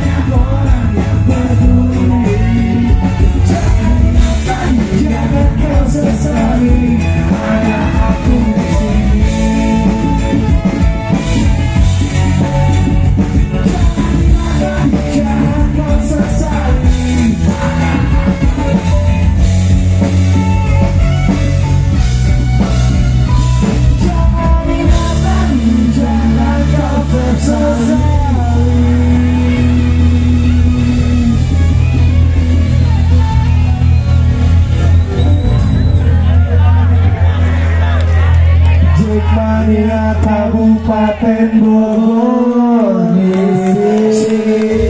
I am Mania Kabupaten Bogor di.